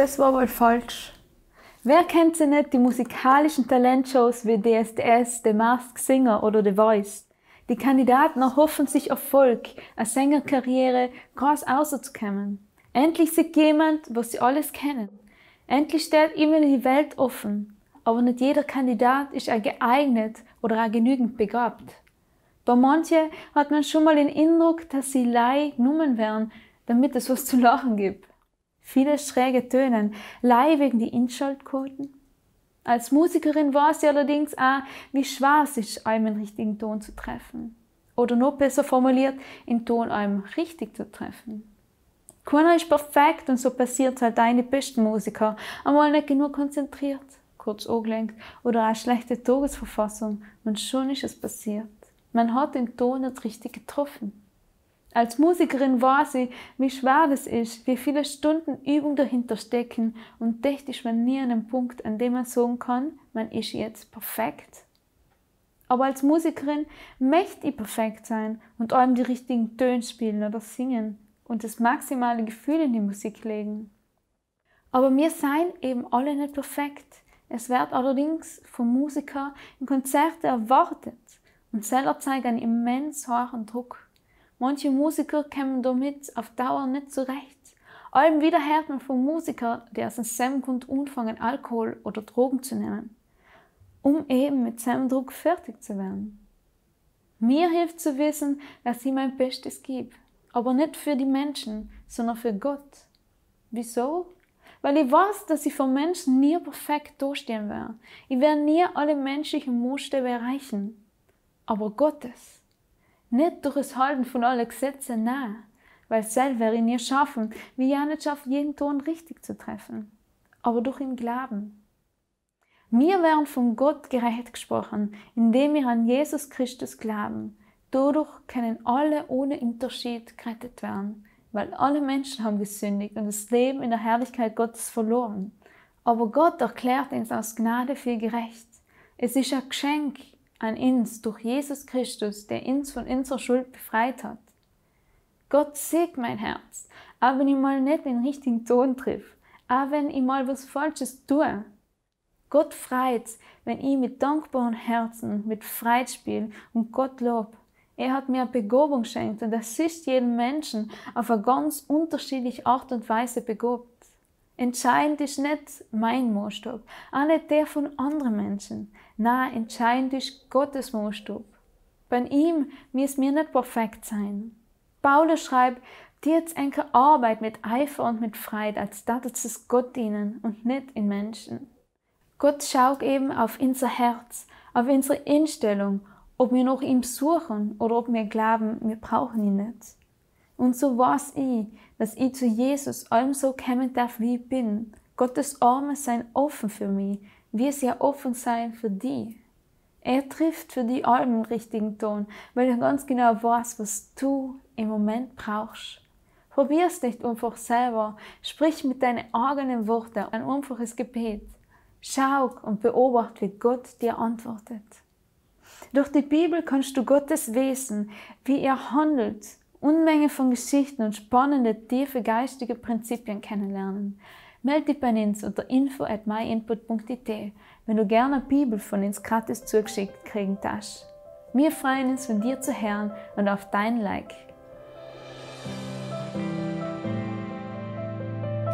das war wohl falsch. Wer kennt sie nicht, die musikalischen Talentshows wie DSDS, The Masked Singer oder The Voice? Die Kandidaten erhoffen sich Erfolg, eine Sängerkarriere groß auszukommen. Endlich sieht jemand, was sie alles kennen. Endlich steht ihnen die Welt offen. Aber nicht jeder Kandidat ist auch geeignet oder auch genügend begabt. Bei manchen hat man schon mal den Eindruck, dass sie lei genommen werden, damit es was zu lachen gibt. Viele schräge Tönen, lei wegen die Inschaltquoten. Als Musikerin war sie allerdings auch, wie schwer es ist, einen richtigen Ton zu treffen. Oder noch besser formuliert, den Ton einem richtig zu treffen. Keiner ist perfekt und so passiert halt deine besten Musiker einmal nicht genug konzentriert, kurz angelenkt oder eine schlechte Tagesverfassung und schon ist es passiert. Man hat den Ton nicht richtig getroffen. Als Musikerin weiß ich, wie schwer das ist, wie viele Stunden Übung dahinter stecken und echt ist man nie an einem Punkt, an dem man sagen kann, man ist jetzt perfekt. Aber als Musikerin möchte ich perfekt sein und allem die richtigen Töne spielen oder singen und das maximale Gefühl in die Musik legen. Aber wir seien eben alle nicht perfekt. Es wird allerdings vom Musiker in Konzerten erwartet und selber zeigen einen immens hohen Druck. Manche Musiker kommen damit auf Dauer nicht zurecht. Allem wieder hört man von Musikern, die aus seinem Grund anfangen, Alkohol oder Drogen zu nehmen, um eben mit seinem Druck fertig zu werden. Mir hilft zu wissen, dass ich mein Bestes gebe, aber nicht für die Menschen, sondern für Gott. Wieso? Weil ich weiß, dass ich für Menschen nie perfekt durchstehen werde. Ich werde nie alle menschlichen Maßstäbe erreichen. Aber Gottes nicht durch das Halten von allen Gesetzen, nein. Weil selber in ihr schaffen, wie ja nicht schafft, jeden Ton richtig zu treffen. Aber durch ihn Glauben. Wir werden von Gott gerecht gesprochen, indem wir an Jesus Christus glauben. Dadurch können alle ohne Unterschied gerettet werden, weil alle Menschen haben gesündigt und das Leben in der Herrlichkeit Gottes verloren. Aber Gott erklärt uns aus Gnade für gerecht. Es ist ein Geschenk, an uns durch Jesus Christus, der uns von unserer Schuld befreit hat. Gott sieht mein Herz, auch wenn ich mal nicht den richtigen Ton triff, auch wenn ich mal was Falsches tue. Gott freut, wenn ich mit dankbaren Herzen, mit Freude spiele und Gott lob. Er hat mir Begabung geschenkt und das ist jedem Menschen auf eine ganz unterschiedliche Art und Weise begabt. Entscheidend ist nicht mein Maßstab, auch nicht der von anderen Menschen. Nein, entscheidend ist Gottes Maßstab. Bei ihm müssen wir nicht perfekt sein. Paulus schreibt, die jetzt enke Arbeit mit Eifer und mit Freude, als dass es Gott dienen und nicht in Menschen. Gott schaut eben auf unser Herz, auf unsere Einstellung, ob wir noch ihm suchen oder ob wir glauben, wir brauchen ihn nicht. Und so weiß ich, dass ich zu Jesus allem so kommen darf, wie ich bin. Gottes Arme seien offen für mich, wie sie ja offen sein für die. Er trifft für die allem den richtigen Ton, weil er ganz genau weiß, was du im Moment brauchst. Probier es nicht einfach selber. Sprich mit deinen eigenen Worten ein einfaches Gebet. Schau und beobachte, wie Gott dir antwortet. Durch die Bibel kannst du Gottes Wesen, wie er handelt, Unmenge von Geschichten und spannende, tiefe geistige Prinzipien kennenlernen. Melde dich bei uns unter info at myinput.it, wenn du gerne eine Bibel von uns gratis zugeschickt kriegen darfst. Wir freuen uns, von dir zu hören und auf dein Like.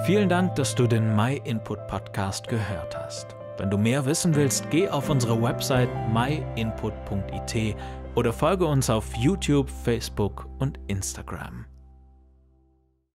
Vielen Dank, dass du den MyInput Podcast gehört hast. Wenn du mehr wissen willst, geh auf unsere Website myinput.it oder folge uns auf YouTube, Facebook und Instagram.